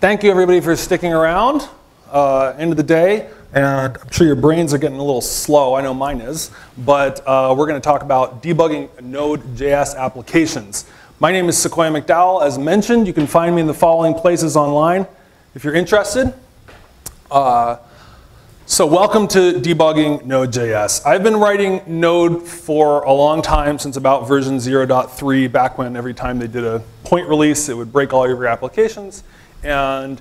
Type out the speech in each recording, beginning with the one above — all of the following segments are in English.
thank you everybody for sticking around. Uh, end of the day, and I'm sure your brains are getting a little slow. I know mine is, but uh, we're going to talk about debugging Node.js applications. My name is Sequoia McDowell. As mentioned, you can find me in the following places online if you're interested. Uh, so welcome to debugging Node.js. I've been writing Node for a long time, since about version 0.3, back when every time they did a point release, it would break all your applications. And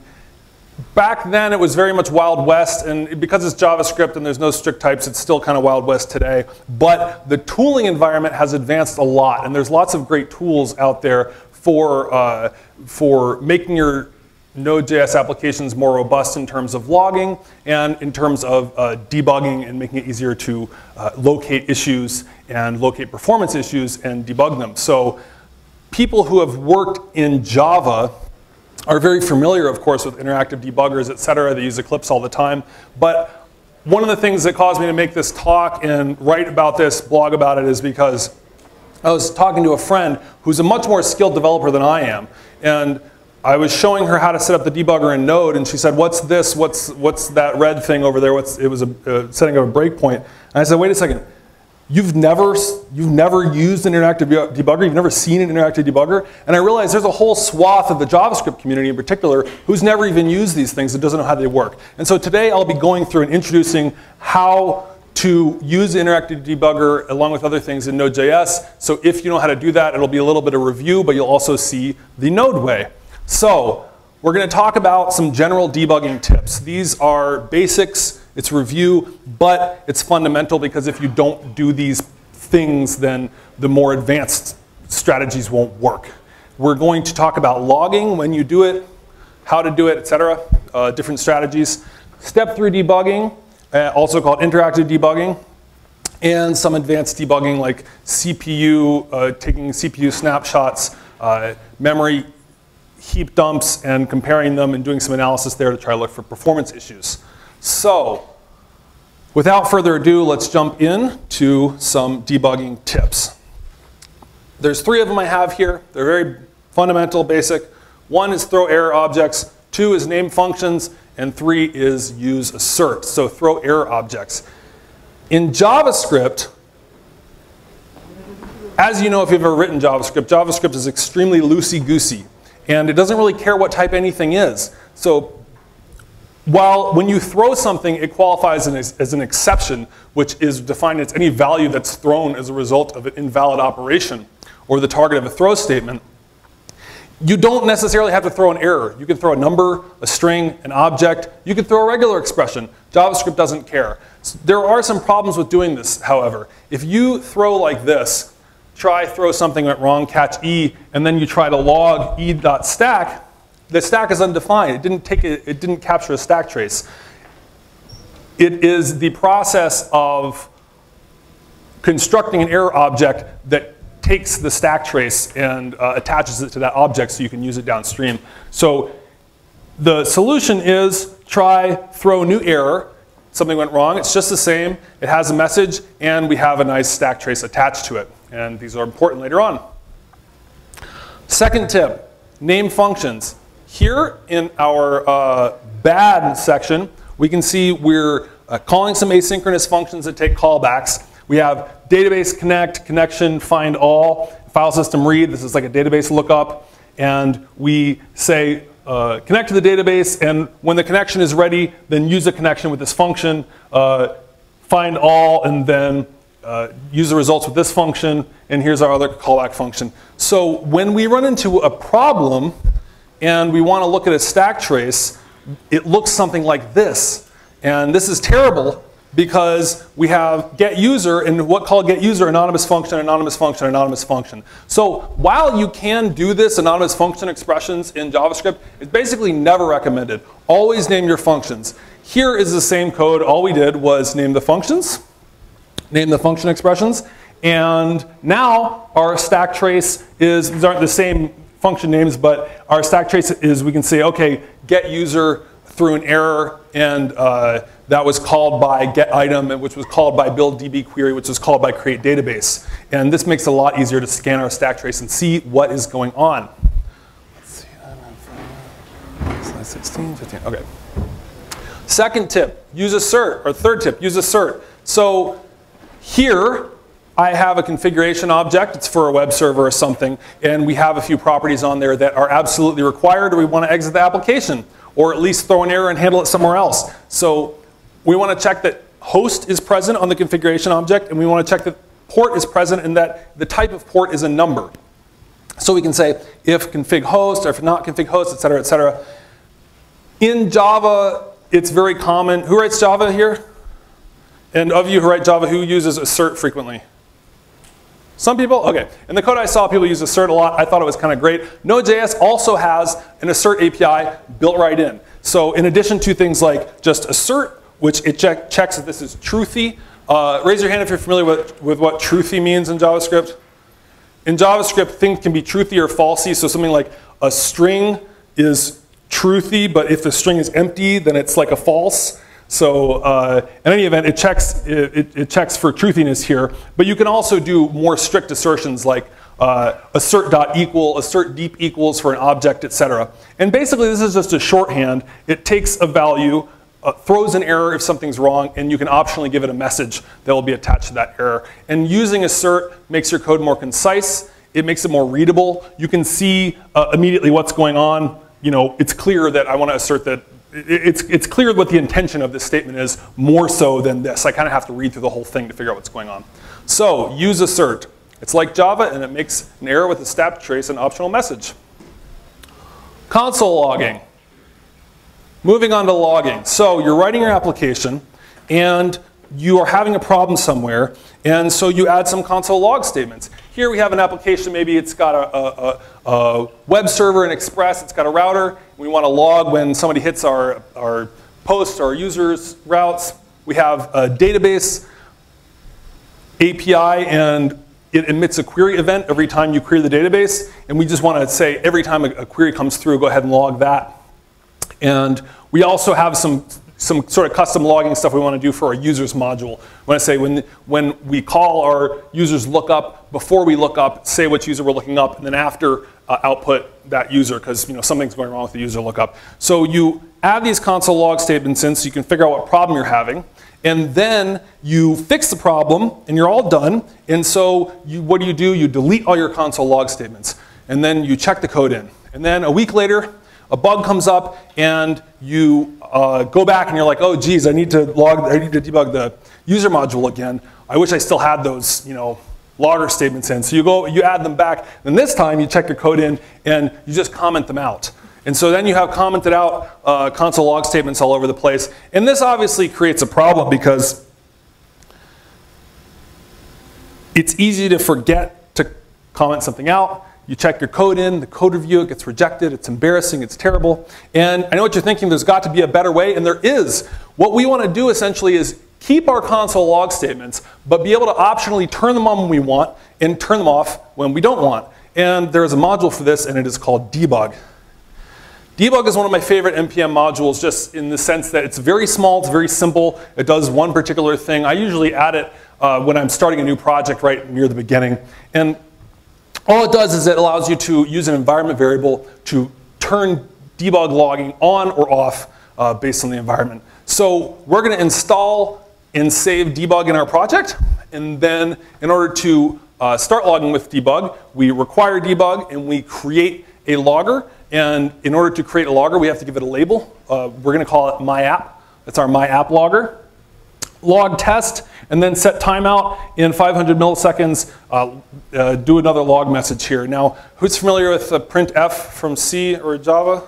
back then it was very much Wild West, and because it's JavaScript and there's no strict types, it's still kind of Wild West today. But the tooling environment has advanced a lot, and there's lots of great tools out there for, uh, for making your Node.js applications more robust in terms of logging and in terms of uh, debugging and making it easier to uh, locate issues and locate performance issues and debug them. So people who have worked in Java are very familiar, of course, with interactive debuggers, et cetera. They use Eclipse all the time. But one of the things that caused me to make this talk and write about this, blog about it, is because I was talking to a friend who's a much more skilled developer than I am. And I was showing her how to set up the debugger in Node, and she said, what's this? What's, what's that red thing over there? What's, it was a, uh, setting up a breakpoint. And I said, wait a second. You've never, you've never used an interactive debugger, you've never seen an interactive debugger, and I realize there's a whole swath of the JavaScript community in particular who's never even used these things and doesn't know how they work. And so today I'll be going through and introducing how to use the interactive debugger along with other things in Node.js. So if you know how to do that, it'll be a little bit of review, but you'll also see the Node way. So we're going to talk about some general debugging tips. These are basics it's review, but it's fundamental because if you don't do these things, then the more advanced strategies won't work. We're going to talk about logging when you do it, how to do it, etc. Uh, different strategies. Step through debugging, uh, also called interactive debugging, and some advanced debugging like CPU, uh, taking CPU snapshots, uh, memory heap dumps, and comparing them and doing some analysis there to try to look for performance issues. So, without further ado, let's jump in to some debugging tips. There's three of them I have here. They're very fundamental, basic. One is throw error objects, two is name functions, and three is use assert, so throw error objects. In JavaScript, as you know if you've ever written JavaScript, JavaScript is extremely loosey-goosey, and it doesn't really care what type anything is. So while when you throw something, it qualifies as an exception, which is defined as any value that's thrown as a result of an invalid operation or the target of a throw statement, you don't necessarily have to throw an error. You can throw a number, a string, an object. You can throw a regular expression. JavaScript doesn't care. There are some problems with doing this, however. If you throw like this, try throw something went wrong, catch E, and then you try to log e.stack, the stack is undefined. It didn't, take a, it didn't capture a stack trace. It is the process of constructing an error object that takes the stack trace and uh, attaches it to that object so you can use it downstream. So the solution is try throw new error. Something went wrong. It's just the same. It has a message, and we have a nice stack trace attached to it. And these are important later on. Second tip, name functions. Here in our uh, bad section, we can see we're uh, calling some asynchronous functions that take callbacks. We have database connect, connection, find all, file system read. This is like a database lookup. And we say uh, connect to the database, and when the connection is ready, then use the connection with this function, uh, find all, and then uh, use the results with this function, and here's our other callback function. So when we run into a problem, and we want to look at a stack trace, it looks something like this. And this is terrible because we have get user and what called get user anonymous function, anonymous function, anonymous function. So while you can do this anonymous function expressions in JavaScript, it's basically never recommended. Always name your functions. Here is the same code. All we did was name the functions, name the function expressions, and now our stack trace is, these aren't the same function names, but our stack trace is we can say, okay, get user threw an error, and uh, that was called by get item, which was called by build DB query, which was called by create database. And this makes it a lot easier to scan our stack trace and see what is going on. Let's see, slide 16, 15, okay. Second tip, use assert, or third tip, use assert. So here, I have a configuration object, it's for a web server or something, and we have a few properties on there that are absolutely required or we want to exit the application, or at least throw an error and handle it somewhere else. So we want to check that host is present on the configuration object, and we want to check that port is present and that the type of port is a number. So we can say if config host or if not config host, et cetera, et cetera. In Java, it's very common. Who writes Java here? And of you who write Java, who uses assert frequently? Some people? Okay. In the code I saw, people use assert a lot. I thought it was kind of great. Node.js also has an assert API built right in. So in addition to things like just assert, which it check, checks that this is truthy, uh, raise your hand if you're familiar with, with what truthy means in JavaScript. In JavaScript, things can be truthy or falsy. So something like a string is truthy, but if the string is empty, then it's like a false. So uh, in any event, it checks, it, it, checks for truthiness here. But you can also do more strict assertions like uh, assert dot equal, assert deep equals for an object, etc. And basically, this is just a shorthand. It takes a value, uh, throws an error if something's wrong, and you can optionally give it a message that will be attached to that error. And using assert makes your code more concise. It makes it more readable. You can see uh, immediately what's going on. You know, it's clear that I want to assert that it's, it's clear what the intention of this statement is more so than this. I kind of have to read through the whole thing to figure out what's going on. So use assert. It's like Java and it makes an error with a step trace and optional message. Console logging. Moving on to logging. So you're writing your application and you are having a problem somewhere, and so you add some console log statements. Here we have an application, maybe it's got a, a, a web server and Express, it's got a router. We want to log when somebody hits our, our posts, our users' routes. We have a database API, and it emits a query event every time you query the database. And we just want to say every time a query comes through, go ahead and log that. And we also have some some sort of custom logging stuff we want to do for our users module. When I say when, when we call our users lookup, before we look up, say which user we're looking up, and then after uh, output that user, because you know, something's going wrong with the user lookup. So you add these console log statements in so you can figure out what problem you're having, and then you fix the problem, and you're all done. And so you, what do you do? You delete all your console log statements, and then you check the code in. And then a week later, a bug comes up, and you uh, go back and you're like, oh geez, I need to log, I need to debug the user module again. I wish I still had those, you know, logger statements in. So you go, you add them back, and this time you check your code in and you just comment them out. And so then you have commented out uh, console log statements all over the place. And this obviously creates a problem because it's easy to forget to comment something out. You check your code in, the code review, it gets rejected, it's embarrassing, it's terrible. And I know what you're thinking, there's got to be a better way, and there is. What we want to do essentially is keep our console log statements, but be able to optionally turn them on when we want and turn them off when we don't want. And there's a module for this, and it is called debug. Debug is one of my favorite NPM modules just in the sense that it's very small, it's very simple, it does one particular thing. I usually add it uh, when I'm starting a new project right near the beginning. And all it does is it allows you to use an environment variable to turn debug logging on or off uh, based on the environment. So we're going to install and save debug in our project. And then in order to uh, start logging with debug, we require debug and we create a logger. And in order to create a logger, we have to give it a label. Uh, we're going to call it my app. That's our my app logger log test, and then set timeout in 500 milliseconds, uh, uh, do another log message here. Now, who's familiar with the printf from C or Java?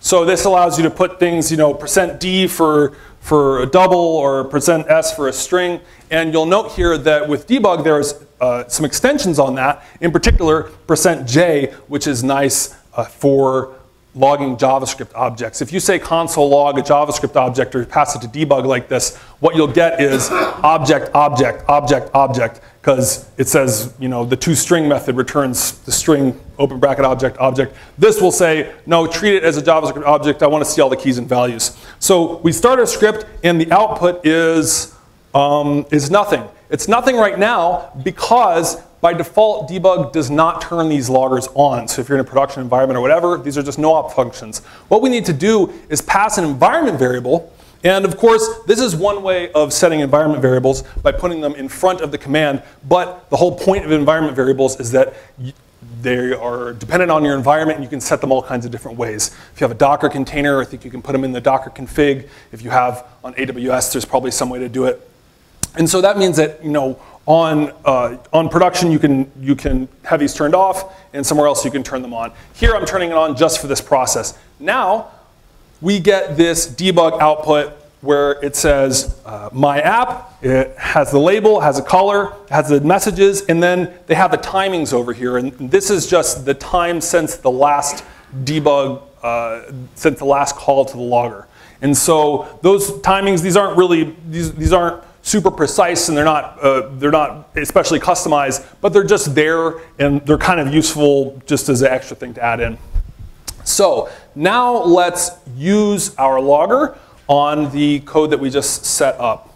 So this allows you to put things, you know, percent %d for, for a double or percent %s for a string. And you'll note here that with debug, there's uh, some extensions on that. In particular, percent %j, which is nice uh, for logging JavaScript objects. If you say console log a JavaScript object or pass it to debug like this, what you'll get is object, object, object, object, because it says, you know, the toString method returns the string open bracket object, object. This will say, no, treat it as a JavaScript object. I want to see all the keys and values. So we start our script and the output is, um, is nothing. It's nothing right now because by default, debug does not turn these loggers on. So if you're in a production environment or whatever, these are just no-op functions. What we need to do is pass an environment variable and of course, this is one way of setting environment variables by putting them in front of the command, but the whole point of environment variables is that they are dependent on your environment and you can set them all kinds of different ways. If you have a Docker container, I think you can put them in the Docker config. If you have on AWS, there's probably some way to do it. And so that means that, you know, on, uh, on production, you can, you can have these turned off, and somewhere else you can turn them on. Here, I'm turning it on just for this process. Now, we get this debug output where it says uh, my app, it has the label, has a color, has the messages, and then they have the timings over here. And this is just the time since the last debug, uh, since the last call to the logger. And so those timings, these aren't really, these, these aren't super precise and they're not, uh, they're not especially customized, but they're just there and they're kind of useful just as an extra thing to add in. So now let's use our logger on the code that we just set up.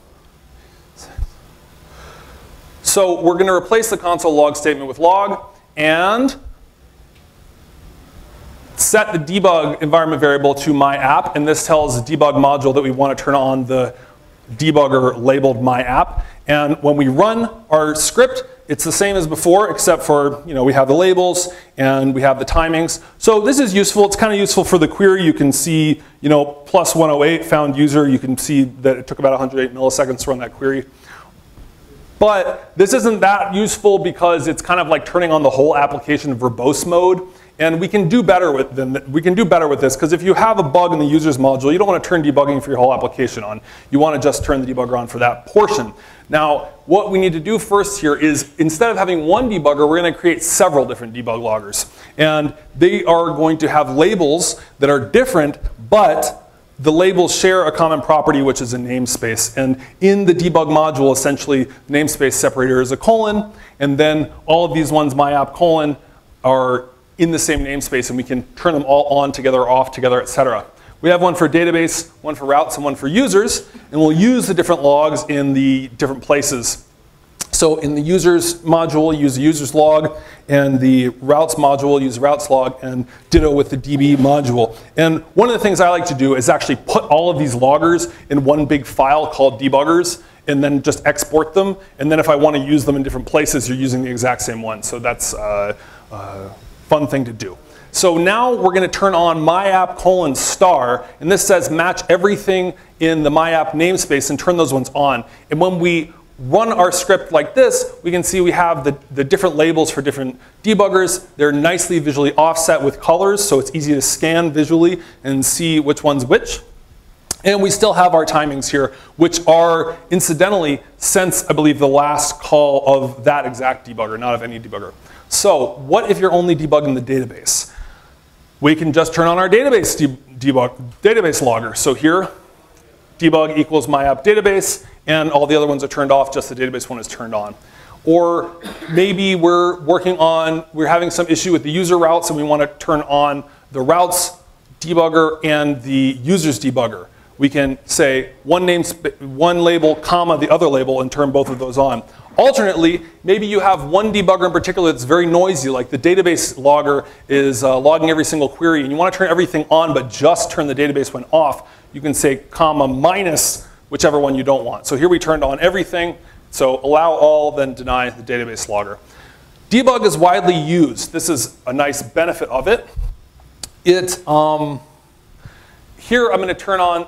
So we're going to replace the console log statement with log and set the debug environment variable to my app. And this tells the debug module that we want to turn on the debugger labeled my app. And when we run our script, it's the same as before, except for, you know, we have the labels and we have the timings. So this is useful. It's kind of useful for the query. You can see, you know, plus 108 found user. You can see that it took about 108 milliseconds to run that query. But this isn't that useful because it's kind of like turning on the whole application verbose mode. And we can do better with than we can do better with this because if you have a bug in the users module, you don't want to turn debugging for your whole application on. You want to just turn the debugger on for that portion. Now, what we need to do first here is instead of having one debugger, we're going to create several different debug loggers. And they are going to have labels that are different, but the labels share a common property, which is a namespace. And in the debug module, essentially, namespace separator is a colon, and then all of these ones, my app colon, are in the same namespace, and we can turn them all on together, off together, etc. We have one for database, one for routes, and one for users, and we'll use the different logs in the different places. So in the users module, use the users log, and the routes module, use the routes log, and ditto with the DB module. And one of the things I like to do is actually put all of these loggers in one big file called debuggers, and then just export them. And then if I want to use them in different places, you're using the exact same one. So that's uh, uh, fun thing to do. So now we're going to turn on myapp colon star, and this says match everything in the myapp namespace and turn those ones on. And when we run our script like this, we can see we have the, the different labels for different debuggers. They're nicely visually offset with colors, so it's easy to scan visually and see which one's which. And we still have our timings here, which are incidentally since, I believe, the last call of that exact debugger, not of any debugger. So what if you're only debugging the database? We can just turn on our database debug, database logger. So here, debug equals my app database, and all the other ones are turned off, just the database one is turned on. Or maybe we're working on, we're having some issue with the user routes and we want to turn on the routes debugger and the users debugger. We can say one name, one label, comma, the other label, and turn both of those on. Alternately, maybe you have one debugger in particular that's very noisy, like the database logger is uh, logging every single query, and you want to turn everything on but just turn the database one off. You can say comma minus whichever one you don't want. So here we turned on everything. So allow all, then deny the database logger. Debug is widely used. This is a nice benefit of it. It um, here I'm going to turn on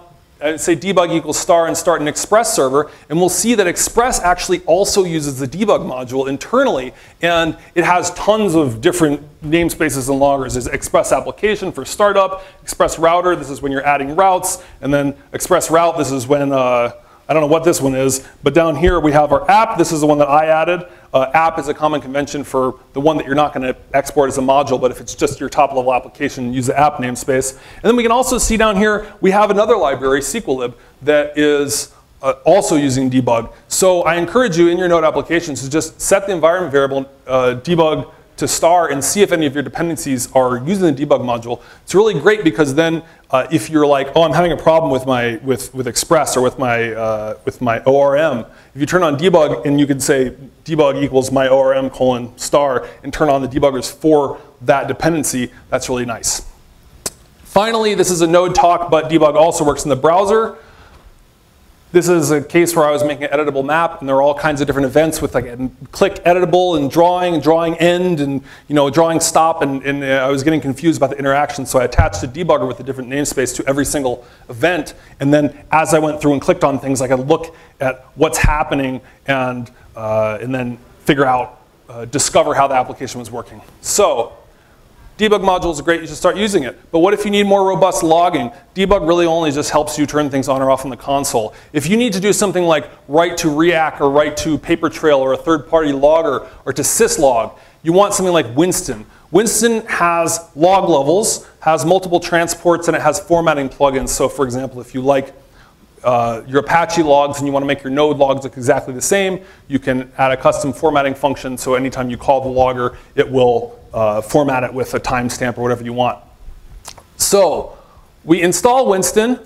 say debug equals star and start an Express server, and we'll see that Express actually also uses the debug module internally, and it has tons of different namespaces and loggers. There's Express application for startup, Express router, this is when you're adding routes, and then Express route, this is when uh, I don't know what this one is, but down here we have our app. This is the one that I added. Uh, app is a common convention for the one that you're not going to export as a module, but if it's just your top level application, use the app namespace. And then we can also see down here, we have another library, SQLib, that is uh, also using debug. So I encourage you in your node applications to just set the environment variable uh, debug to star and see if any of your dependencies are using the debug module. It's really great because then uh, if you're like, oh, I'm having a problem with my with, with Express or with my uh, with my ORM, if you turn on debug and you can say debug equals my ORM colon star and turn on the debuggers for that dependency, that's really nice. Finally, this is a node talk, but debug also works in the browser. This is a case where I was making an editable map, and there are all kinds of different events with like click editable and drawing, drawing end, and you know drawing stop, and, and uh, I was getting confused about the interaction, so I attached a debugger with a different namespace to every single event, and then as I went through and clicked on things, I could look at what's happening and, uh, and then figure out, uh, discover how the application was working. So Debug modules are great, you should start using it. But what if you need more robust logging? Debug really only just helps you turn things on or off in the console. If you need to do something like write to React or write to Papertrail or a third-party logger or to syslog, you want something like Winston. Winston has log levels, has multiple transports, and it has formatting plugins. So for example, if you like uh, your Apache logs and you want to make your node logs look exactly the same, you can add a custom formatting function so anytime you call the logger, it will uh, format it with a timestamp or whatever you want. So we install Winston,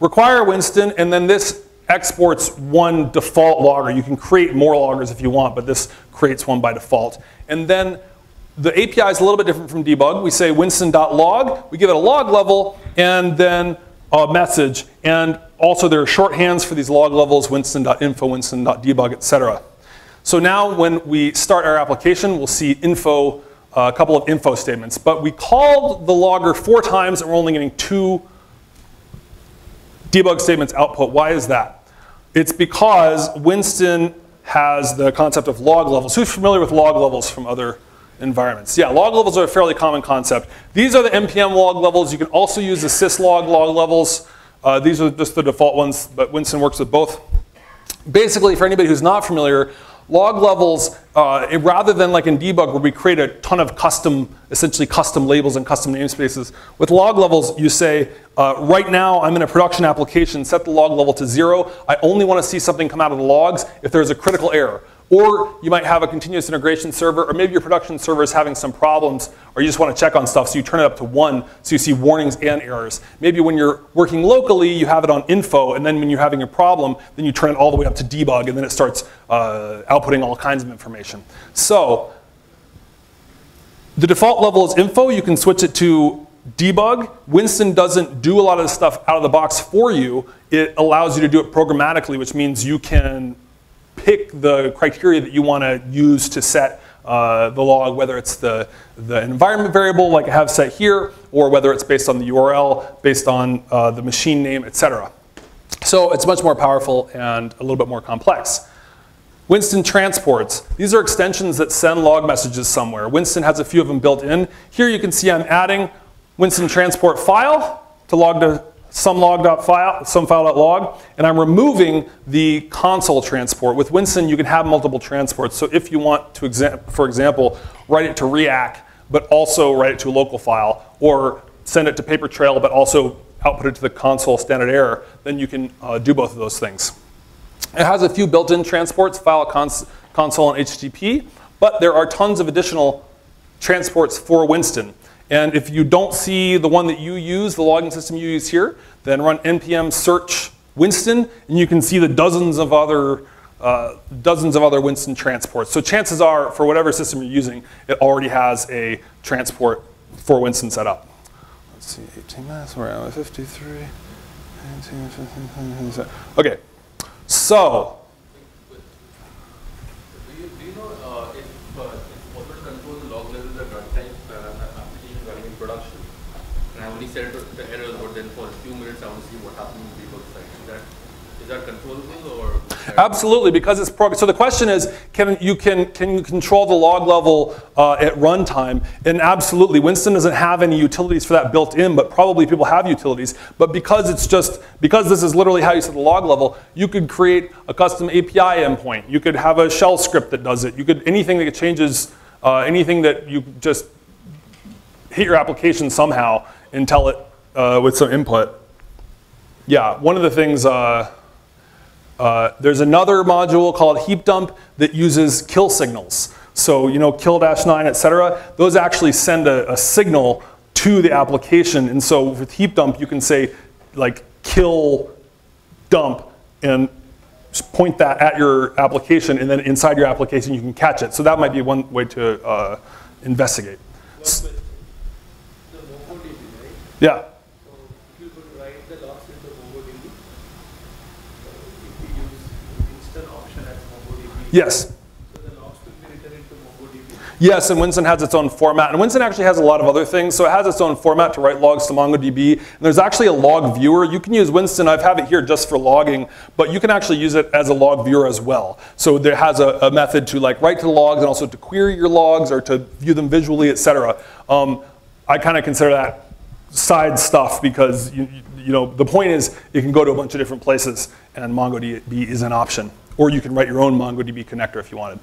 require Winston, and then this exports one default logger. You can create more loggers if you want, but this creates one by default. And then the API is a little bit different from debug. We say winston.log, we give it a log level, and then a message. And also there are shorthands for these log levels, winston.info, winston.debug, etc. So now when we start our application, we'll see info uh, a couple of info statements. But we called the logger four times and we're only getting two debug statements output. Why is that? It's because Winston has the concept of log levels. Who's familiar with log levels from other environments? Yeah, log levels are a fairly common concept. These are the NPM log levels. You can also use the syslog log levels. Uh, these are just the default ones, but Winston works with both. Basically, for anybody who's not familiar, log levels, uh, it, rather than like in debug where we create a ton of custom, essentially custom labels and custom namespaces, with log levels you say, uh, right now I'm in a production application, set the log level to zero. I only want to see something come out of the logs if there's a critical error. Or you might have a continuous integration server, or maybe your production server is having some problems, or you just want to check on stuff, so you turn it up to one, so you see warnings and errors. Maybe when you're working locally, you have it on info, and then when you're having a problem, then you turn it all the way up to debug, and then it starts uh, outputting all kinds of information. So the default level is info. You can switch it to debug. Winston doesn't do a lot of the stuff out of the box for you. It allows you to do it programmatically, which means you can pick the criteria that you want to use to set uh, the log, whether it's the, the environment variable like I have set here, or whether it's based on the URL, based on uh, the machine name, etc. So it's much more powerful and a little bit more complex. Winston transports. These are extensions that send log messages somewhere. Winston has a few of them built in. Here you can see I'm adding Winston transport file to log to some log.file, some file.log, and I'm removing the console transport. With Winston, you can have multiple transports. So if you want to, exa for example, write it to React, but also write it to a local file, or send it to Papertrail, but also output it to the console standard error, then you can uh, do both of those things. It has a few built-in transports, file, cons console, and HTTP, but there are tons of additional transports for Winston. And if you don't see the one that you use, the logging system you use here, then run npm search Winston, and you can see the dozens of other uh, dozens of other Winston transports. So chances are, for whatever system you're using, it already has a transport for Winston set up. Let's see, 18 minutes, we're at 53. Okay, so set the errors, but then for a few minutes I want to see what happens in people's. Is that is that controllable or? Absolutely, because it's. So the question is, can you can can you control the log level uh, at runtime? And absolutely, Winston doesn't have any utilities for that built in, but probably people have utilities. But because it's just because this is literally how you set the log level, you could create a custom API endpoint. You could have a shell script that does it. You could anything that changes uh, anything that you just hit your application somehow and tell it uh, with some input. Yeah, one of the things, uh, uh, there's another module called heap dump that uses kill signals. So, you know, kill dash nine, et cetera, those actually send a, a signal to the application. And so with heap dump, you can say like kill dump and point that at your application and then inside your application you can catch it. So that might be one way to uh, investigate. S- The MongoDB, right? Yeah. Yes. So the logs could be written into MongoDB. Yes, and Winston has its own format. And Winston actually has a lot of other things. So it has its own format to write logs to MongoDB. And there's actually a log viewer. You can use Winston. I have it here just for logging, but you can actually use it as a log viewer as well. So there has a, a method to like write to the logs and also to query your logs or to view them visually, et cetera. Um, I kind of consider that side stuff because you, you know the point is it can go to a bunch of different places and MongoDB is an option. Or you can write your own MongoDB connector if you wanted.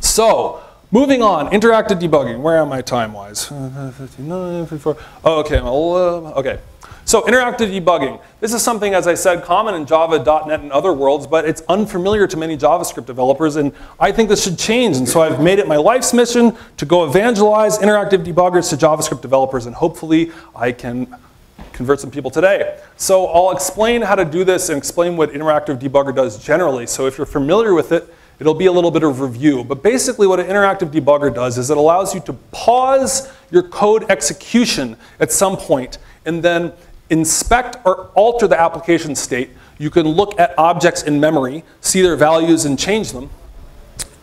So, moving on, interactive debugging. Where am I time-wise? Uh, 59, 54. Oh, okay, uh, okay. So interactive debugging. This is something, as I said, common in Java, .NET, and other worlds, but it's unfamiliar to many JavaScript developers, and I think this should change. And so I've made it my life's mission to go evangelize interactive debuggers to JavaScript developers, and hopefully I can convert some people today. So I'll explain how to do this and explain what interactive debugger does generally. So if you're familiar with it, it'll be a little bit of review. But basically what an interactive debugger does is it allows you to pause your code execution at some point and then inspect or alter the application state. You can look at objects in memory, see their values and change them.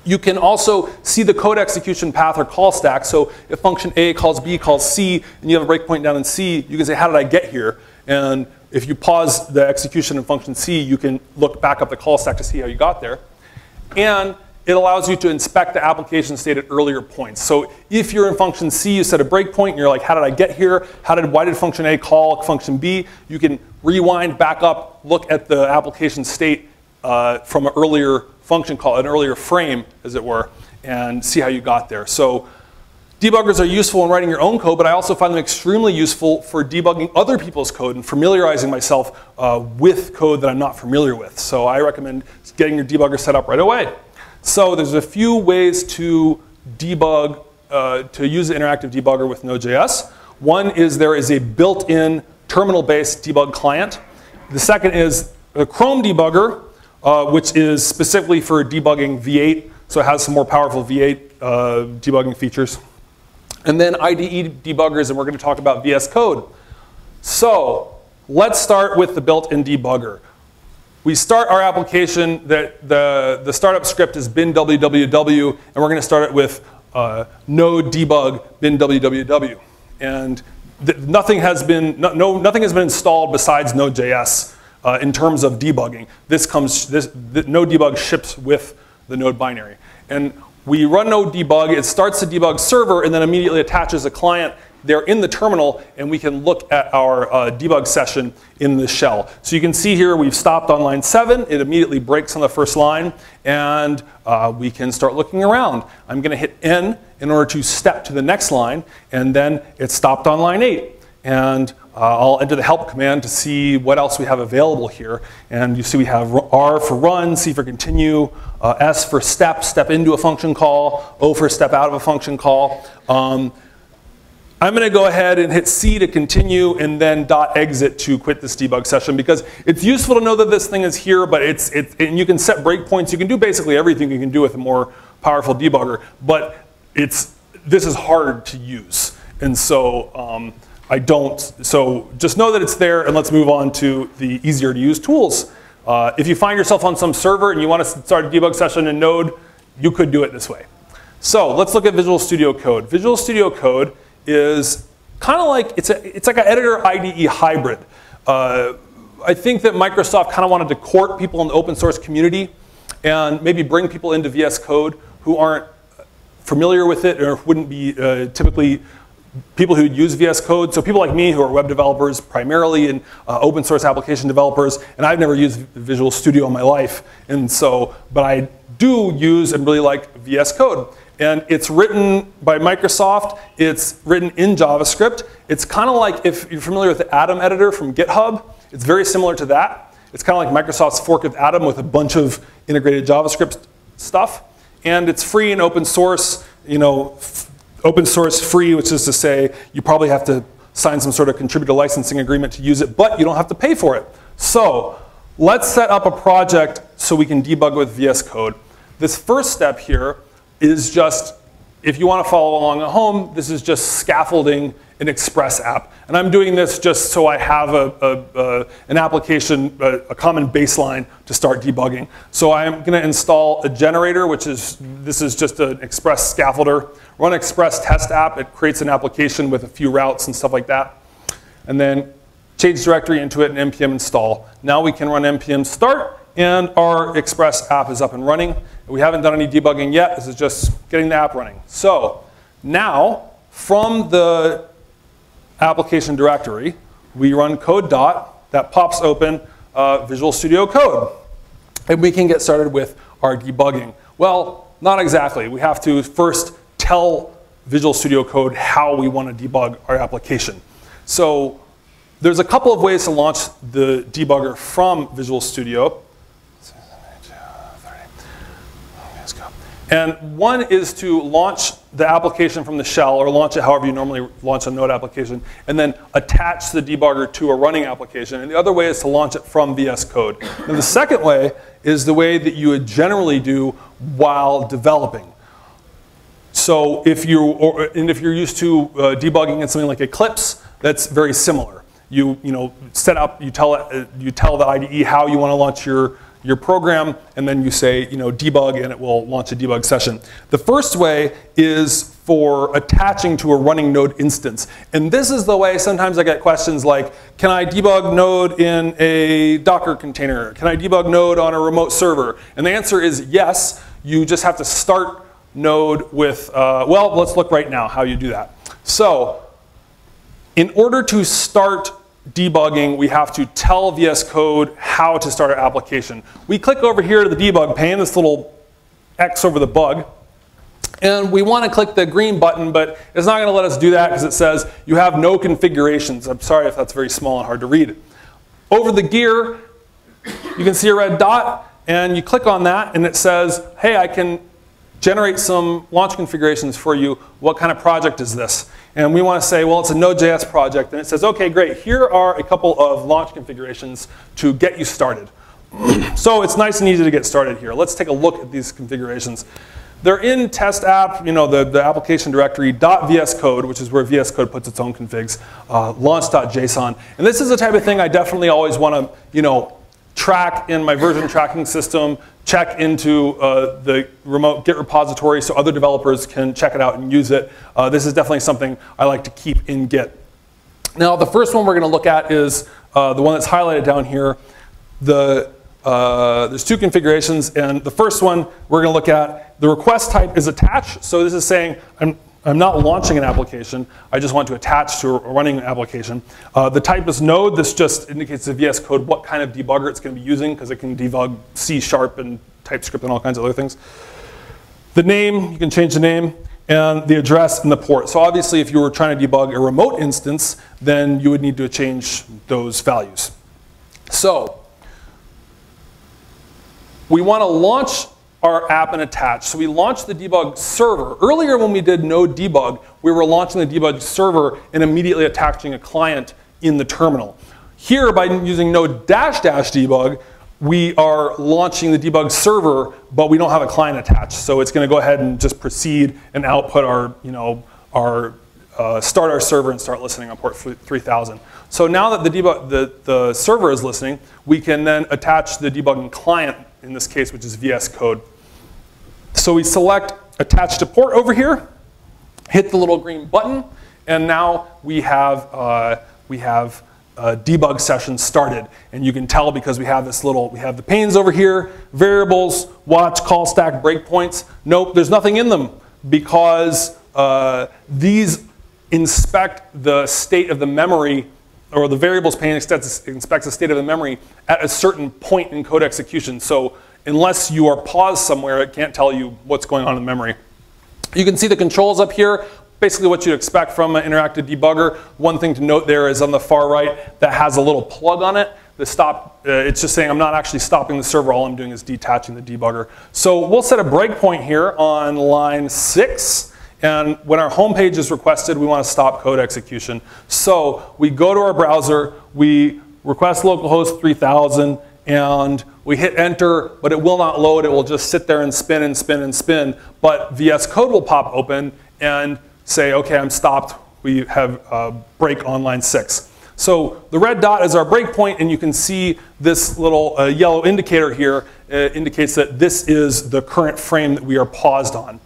You can also see the code execution path or call stack. So if function A calls B calls C, and you have a breakpoint down in C, you can say, how did I get here? And if you pause the execution in function C, you can look back up the call stack to see how you got there. And it allows you to inspect the application state at earlier points. So if you're in function C, you set a breakpoint, and you're like, how did I get here? How did, why did function A call function B? You can rewind back up, look at the application state uh, from an earlier function call, an earlier frame, as it were, and see how you got there. So debuggers are useful in writing your own code, but I also find them extremely useful for debugging other people's code and familiarizing myself uh, with code that I'm not familiar with. So I recommend getting your debugger set up right away. So there's a few ways to debug, uh, to use the interactive debugger with Node.js. One is there is a built-in terminal-based debug client. The second is a Chrome debugger, uh, which is specifically for debugging V8, so it has some more powerful V8 uh, debugging features. And then IDE debuggers, and we're going to talk about VS Code. So let's start with the built-in debugger. We start our application, that the, the startup script is bin www, and we're going to start it with uh, node debug bin www. And nothing has been no, no, nothing has been installed besides Node.js uh, in terms of debugging. This comes this node debug ships with the node binary. And we run node debug, it starts the debug server and then immediately attaches a client there in the terminal and we can look at our uh, debug session in the shell. So you can see here we've stopped on line seven, it immediately breaks on the first line and uh, we can start looking around. I'm gonna hit N in order to step to the next line and then it stopped on line eight. And uh, I'll enter the help command to see what else we have available here. And you see we have R for run, C for continue, uh, S for step, step into a function call, O for step out of a function call. Um, I'm going to go ahead and hit C to continue and then dot exit to quit this debug session because it's useful to know that this thing is here, but it's, it's and you can set breakpoints. You can do basically everything you can do with a more powerful debugger, but it's, this is hard to use. And so um, I don't, so just know that it's there and let's move on to the easier to use tools. Uh, if you find yourself on some server and you want to start a debug session in Node, you could do it this way. So let's look at Visual Studio Code. Visual Studio Code is kind of like, it's, a, it's like an editor IDE hybrid. Uh, I think that Microsoft kind of wanted to court people in the open source community and maybe bring people into VS Code who aren't familiar with it or wouldn't be uh, typically people who use VS Code. So people like me who are web developers primarily and uh, open source application developers, and I've never used Visual Studio in my life. And so, but I do use and really like VS Code. And it's written by Microsoft. It's written in JavaScript. It's kind of like if you're familiar with the Atom editor from GitHub, it's very similar to that. It's kind of like Microsoft's fork of Atom with a bunch of integrated JavaScript stuff. and it's free and open source, you know, open source free, which is to say you probably have to sign some sort of contributor licensing agreement to use it, but you don't have to pay for it. So let's set up a project so we can debug with VS Code. This first step here is just, if you want to follow along at home, this is just scaffolding an Express app. And I'm doing this just so I have a, a, a an application, a, a, common baseline to start debugging. So I'm going to install a generator, which is, this is just an Express scaffolder. Run Express test app. It creates an application with a few routes and stuff like that. And then change directory into it and npm install. Now we can run npm start and our Express app is up and running. We haven't done any debugging yet. This is just getting the app running. So now, from the application directory, we run code dot, that pops open uh, Visual Studio Code. And we can get started with our debugging. Well, not exactly. We have to first tell Visual Studio Code how we want to debug our application. So there's a couple of ways to launch the debugger from Visual Studio. And one is to launch the application from the shell, or launch it however you normally launch a Node application, and then attach the debugger to a running application. And the other way is to launch it from VS Code. And the second way is the way that you would generally do while developing. So if you or, and if you're used to uh, debugging in something like Eclipse, that's very similar. You you know set up, you tell it, you tell the IDE how you want to launch your your program, and then you say, you know, debug, and it will launch a debug session. The first way is for attaching to a running node instance. And this is the way sometimes I get questions like, can I debug node in a Docker container? Can I debug node on a remote server? And the answer is yes, you just have to start node with, uh, well, let's look right now how you do that. So in order to start debugging, we have to tell VS Code how to start our application. We click over here to the debug pane, this little X over the bug, and we want to click the green button, but it's not going to let us do that because it says you have no configurations. I'm sorry if that's very small and hard to read. Over the gear, you can see a red dot, and you click on that, and it says, hey, I can generate some launch configurations for you. What kind of project is this? And we want to say, well, it's a Node.js project. And it says, OK, great. Here are a couple of launch configurations to get you started. so it's nice and easy to get started here. Let's take a look at these configurations. They're in test app, you know, the, the application directory, .vscode, which is where VS Code puts its own configs, uh, launch.json. And this is the type of thing I definitely always want to, you know, track in my version tracking system, check into uh, the remote Git repository so other developers can check it out and use it. Uh, this is definitely something I like to keep in Git. Now, the first one we're going to look at is uh, the one that's highlighted down here. The, uh, there's two configurations, and the first one we're going to look at, the request type is attached. So this is saying, I'm, I'm not launching an application. I just want to attach to a running application. Uh, the type is node. This just indicates the VS Code what kind of debugger it's going to be using because it can debug C Sharp and TypeScript and all kinds of other things. The name, you can change the name, and the address and the port. So obviously if you were trying to debug a remote instance, then you would need to change those values. So we want to launch our app and attach. So we launched the debug server. Earlier when we did node debug, we were launching the debug server and immediately attaching a client in the terminal. Here, by using node dash dash debug, we are launching the debug server, but we don't have a client attached. So it's going to go ahead and just proceed and output our, you know, our uh, start our server and start listening on port 3000. So now that the, debug, the, the server is listening, we can then attach the debugging client, in this case, which is VS Code. So we select attach to port over here, hit the little green button, and now we have, uh, we have a debug session started. And you can tell because we have this little, we have the panes over here, variables, watch, call stack, breakpoints. Nope, there's nothing in them because uh, these inspect the state of the memory or the variables pane inspects the state of the memory at a certain point in code execution. So unless you are paused somewhere, it can't tell you what's going on in memory. You can see the controls up here, basically what you'd expect from an interactive debugger. One thing to note there is on the far right that has a little plug on it. The stop, uh, it's just saying I'm not actually stopping the server. All I'm doing is detaching the debugger. So we'll set a breakpoint here on line six. And when our home page is requested, we want to stop code execution. So we go to our browser, we request localhost 3000, and we hit enter, but it will not load. It will just sit there and spin and spin and spin. But VS Code will pop open and say, okay, I'm stopped. We have a break on line six. So the red dot is our breakpoint, and you can see this little uh, yellow indicator here uh, indicates that this is the current frame that we are paused on.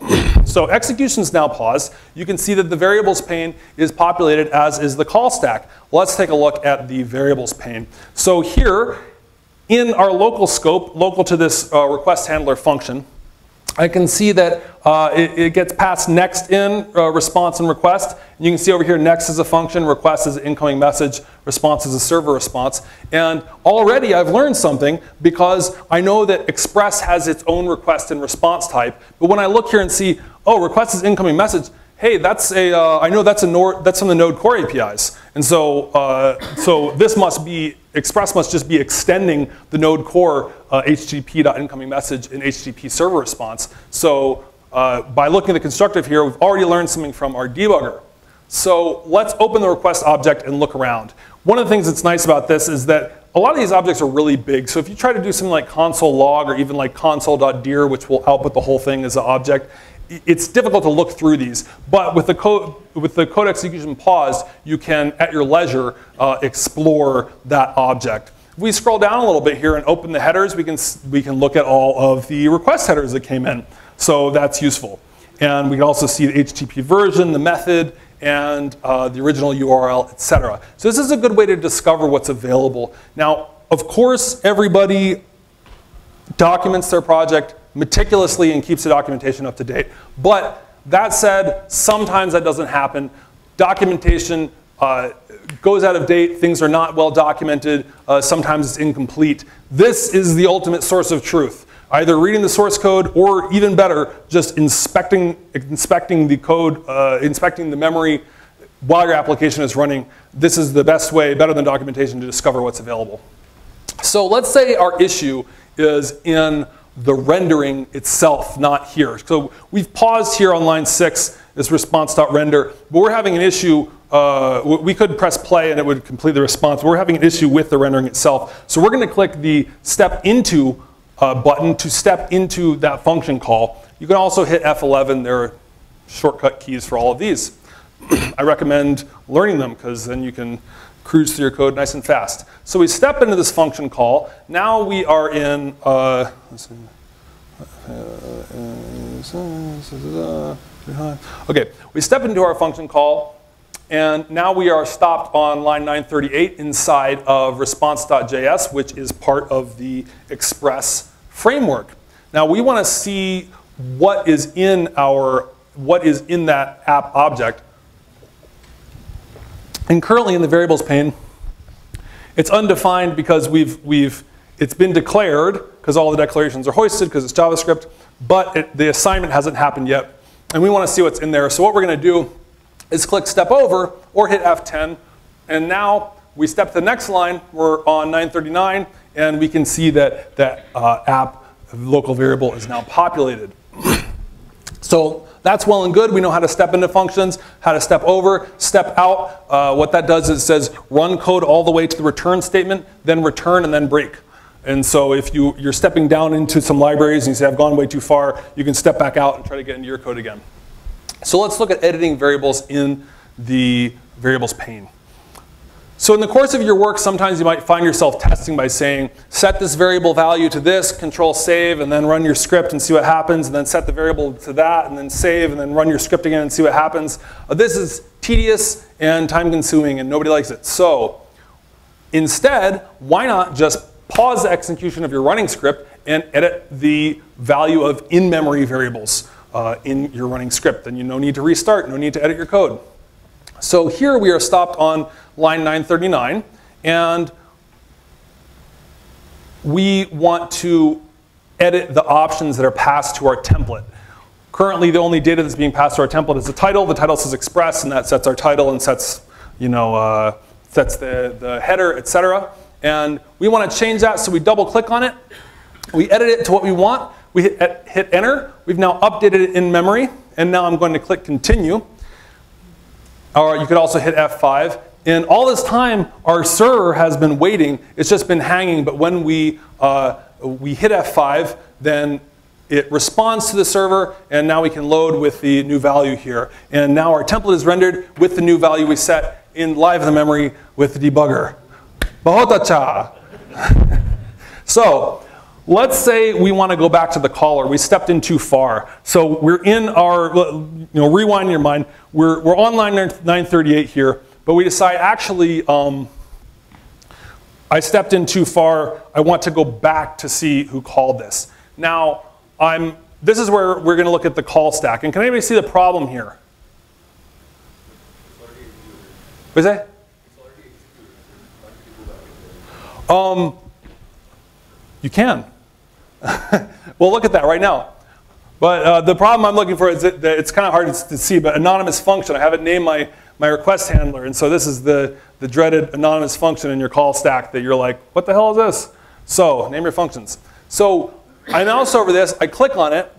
so execution is now paused. You can see that the variables pane is populated as is the call stack. Let's take a look at the variables pane. So here, in our local scope, local to this uh, request handler function, I can see that uh, it, it, gets passed next in uh, response and request. You can see over here next is a function, request is an incoming message, response is a server response. And already I've learned something because I know that Express has its own request and response type. But when I look here and see, oh, request is incoming message, hey, that's a, uh, I know that's, a Nord, that's on the Node Core APIs. And so, uh, so this must be, Express must just be extending the Node Core uh, HTTP.incoming message in HTTP server response. So uh, by looking at the constructor here, we've already learned something from our debugger. So let's open the request object and look around. One of the things that's nice about this is that a lot of these objects are really big. So if you try to do something like console log or even like console.dir, which will output the whole thing as an object, it's difficult to look through these, but with the code, with the code execution paused, you can, at your leisure, uh, explore that object. If we scroll down a little bit here and open the headers, we can, we can look at all of the request headers that came in. So that's useful. And we can also see the HTTP version, the method, and uh, the original URL, etc. So this is a good way to discover what's available. Now, of course, everybody documents their project meticulously and keeps the documentation up to date. But that said, sometimes that doesn't happen. Documentation uh, goes out of date, things are not well documented, uh, sometimes it's incomplete. This is the ultimate source of truth. Either reading the source code or even better, just inspecting, inspecting the code, uh, inspecting the memory while your application is running. This is the best way, better than documentation, to discover what's available. So let's say our issue is in the rendering itself, not here. So we've paused here on line six, this response.render, but we're having an issue, uh, we could press play and it would complete the response, we're having an issue with the rendering itself. So we're gonna click the step into uh, button to step into that function call. You can also hit F11, there are shortcut keys for all of these. I recommend learning them because then you can cruise through your code nice and fast. So we step into this function call. Now we are in, uh, okay, we step into our function call and now we are stopped on line 938 inside of response.js, which is part of the Express framework. Now we want to see what is in our, what is in that app object and currently in the variables pane, it's undefined because we've, we've, it's been declared, because all the declarations are hoisted, because it's JavaScript, but it, the assignment hasn't happened yet. And we want to see what's in there. So what we're going to do is click step over or hit F10. And now we step to the next line. We're on 939, and we can see that that uh, app local variable is now populated. So that's well and good. We know how to step into functions, how to step over, step out. Uh, what that does is it says run code all the way to the return statement, then return and then break. And so if you, you're stepping down into some libraries and you say, I've gone way too far, you can step back out and try to get into your code again. So let's look at editing variables in the variables pane. So in the course of your work, sometimes you might find yourself testing by saying, set this variable value to this, control save, and then run your script and see what happens, and then set the variable to that, and then save, and then run your script again and see what happens. Uh, this is tedious and time consuming, and nobody likes it. So instead, why not just pause the execution of your running script and edit the value of in-memory variables uh, in your running script. Then you no need to restart, no need to edit your code. So here we are stopped on line 939, and we want to edit the options that are passed to our template. Currently, the only data that's being passed to our template is the title. The title says express, and that sets our title and sets, you know, uh, sets the, the header, etc. And we want to change that, so we double click on it. We edit it to what we want. We hit, hit enter. We've now updated it in memory. And now I'm going to click continue. Or you could also hit F5. And all this time, our server has been waiting. It's just been hanging. But when we, uh, we hit F5, then it responds to the server, and now we can load with the new value here. And now our template is rendered with the new value we set in live in the memory with the debugger. Bahotacha! so, let's say we want to go back to the caller. We stepped in too far. So we're in our, you know, rewind your mind. We're, we're on line 938 here, but we decide actually, um, I stepped in too far. I want to go back to see who called this. Now, I'm, this is where we're going to look at the call stack. And can anybody see the problem here? What is that? Um, you can. we'll look at that right now. But uh, the problem I'm looking for is that, that it's kind of hard to see, but anonymous function, I haven't named my, my request handler. And so this is the, the dreaded anonymous function in your call stack that you're like, what the hell is this? So name your functions. So I mouse over this, I click on it,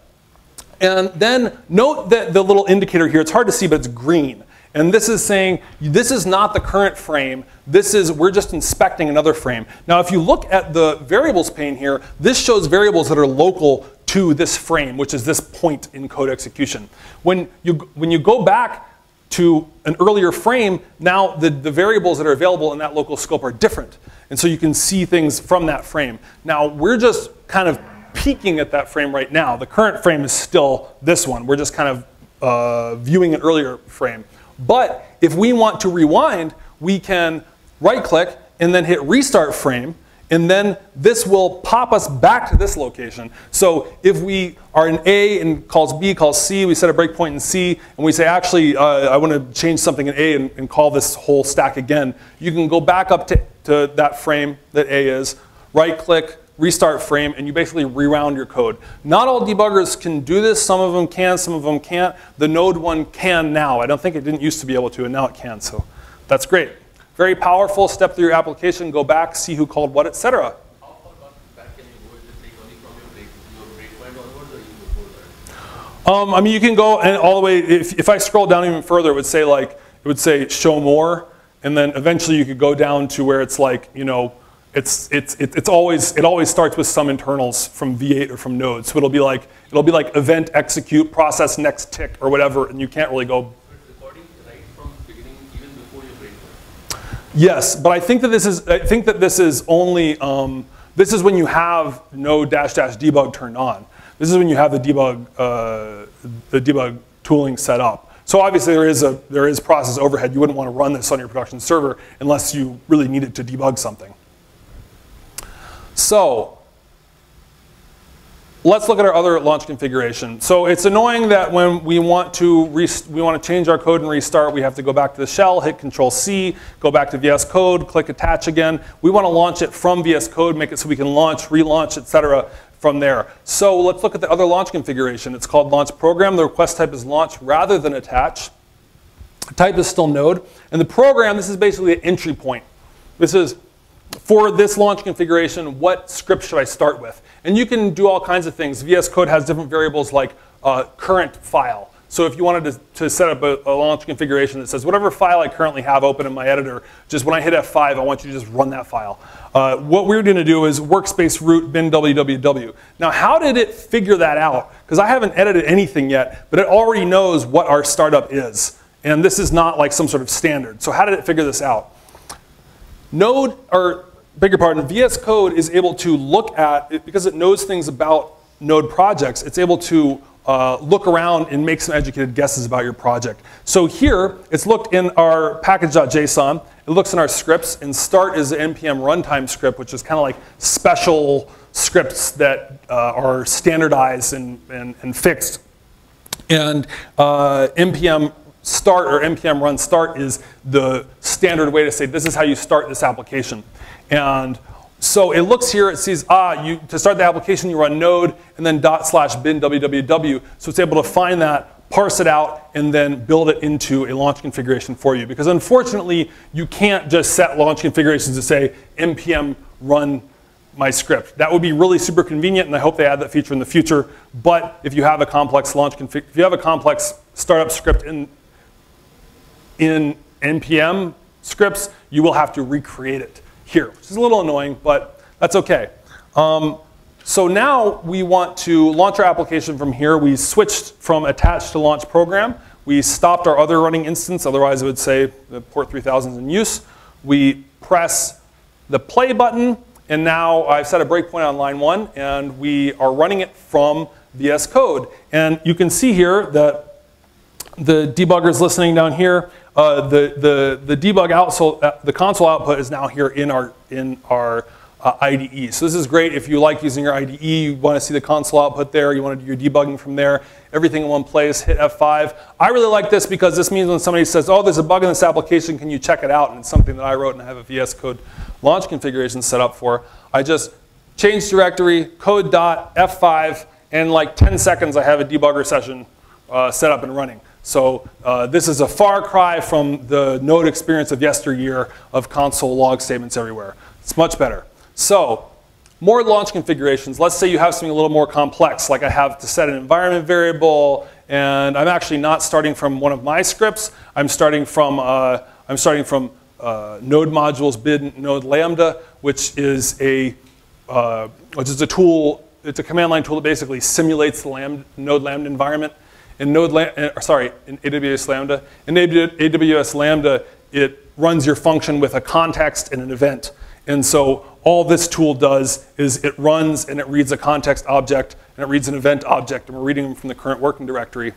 and then note that the little indicator here, it's hard to see, but it's green. And this is saying, this is not the current frame. This is, we're just inspecting another frame. Now, if you look at the variables pane here, this shows variables that are local to this frame, which is this point in code execution. When you, when you go back to an earlier frame, now the, the variables that are available in that local scope are different. And so you can see things from that frame. Now, we're just kind of peeking at that frame right now. The current frame is still this one. We're just kind of uh, viewing an earlier frame. But if we want to rewind, we can right click and then hit restart frame and then this will pop us back to this location. So if we are in A and calls B, calls C, we set a breakpoint in C, and we say, actually, uh, I want to change something in A and, and, call this whole stack again, you can go back up to, to that frame that A is, right click, restart frame, and you basically reround your code. Not all debuggers can do this. Some of them can, some of them can't. The Node one can now. I don't think it didn't used to be able to, and now it can, so that's great. Very powerful, step through your application, go back, see who called what, etc. Um, I mean, you can go and all the way, if, if I scroll down even further, it would say like, it would say show more, and then eventually you could go down to where it's like, you know, it's, it's, it's always, it always starts with some internals from V8 or from Node. So it'll be like, it'll be like event execute, process next tick or whatever, and you can't really go. Yes, but I think that this is, I think that this is only, um, this is when you have node dash dash debug turned on. This is when you have the debug, uh, the debug tooling set up. So obviously there is, a, there is process overhead. You wouldn't want to run this on your production server unless you really needed to debug something. So let's look at our other launch configuration. So it's annoying that when we want to we want to change our code and restart, we have to go back to the shell, hit Control C, go back to VS Code, click Attach again. We want to launch it from VS Code, make it so we can launch, relaunch, etc. from there. So let's look at the other launch configuration. It's called Launch Program. The request type is Launch rather than Attach. Type is still Node. And the program, this is basically an entry point. This is for this launch configuration, what script should I start with? And you can do all kinds of things. VS Code has different variables like uh, current file. So if you wanted to, to set up a, a, launch configuration that says, whatever file I currently have open in my editor, just when I hit F5, I want you to just run that file. Uh, what we're going to do is workspace root bin www. Now, how did it figure that out? Because I haven't edited anything yet, but it already knows what our startup is. And this is not like some sort of standard. So how did it figure this out? Node, or your pardon, VS Code is able to look at, because it knows things about Node projects, it's able to uh, look around and make some educated guesses about your project. So here, it's looked in our package.json, it looks in our scripts, and start is the npm runtime script, which is kind of like special scripts that uh, are standardized and, and, and fixed. And uh, npm start or npm run start is the standard way to say this is how you start this application. And so it looks here, it sees, ah, you, to start the application, you run node and then dot slash bin www. So it's able to find that, parse it out, and then build it into a launch configuration for you. Because unfortunately, you can't just set launch configurations to say npm run my script. That would be really super convenient, and I hope they add that feature in the future. But if you have a complex launch config, if you have a complex startup script in in npm scripts, you will have to recreate it here, which is a little annoying, but that's okay. Um, so now we want to launch our application from here. We switched from attached to launch program. We stopped our other running instance, otherwise it would say the port 3000 is in use. We press the play button, and now I've set a breakpoint on line one, and we are running it from VS Code. And you can see here that the debugger is listening down here. Uh, the, the, the debug out, so, uh, the console output is now here in our, in our uh, IDE. So this is great if you like using your IDE, you want to see the console output there, you want to do your debugging from there, everything in one place, hit F5. I really like this because this means when somebody says, oh, there's a bug in this application, can you check it out? And it's something that I wrote and I have a VS Code launch configuration set up for. I just change directory, code dot, F5, and like 10 seconds I have a debugger session uh, set up and running. So uh, this is a far cry from the node experience of yesteryear of console log statements everywhere. It's much better. So more launch configurations. Let's say you have something a little more complex, like I have to set an environment variable, and I'm actually not starting from one of my scripts. I'm starting from, uh, I'm starting from uh, node modules bin node lambda, which is a, uh, which is a tool, it's a command line tool that basically simulates the node lambda environment. In node, uh, sorry, in AWS Lambda. In AWS Lambda, it runs your function with a context and an event. And so all this tool does is it runs and it reads a context object and it reads an event object and we're reading them from the current working directory.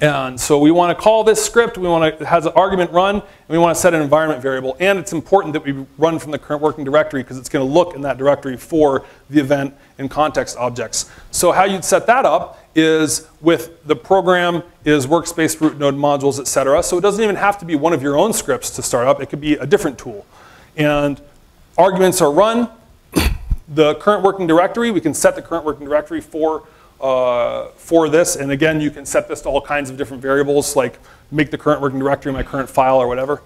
And so we want to call this script, we want to, it has an argument run, and we want to set an environment variable. And it's important that we run from the current working directory because it's going to look in that directory for the event and context objects. So how you'd set that up is with the program is workspace root node modules, et cetera. So it doesn't even have to be one of your own scripts to start up. It could be a different tool. And arguments are run. the current working directory, we can set the current working directory for, uh, for this. And again, you can set this to all kinds of different variables, like make the current working directory my current file or whatever.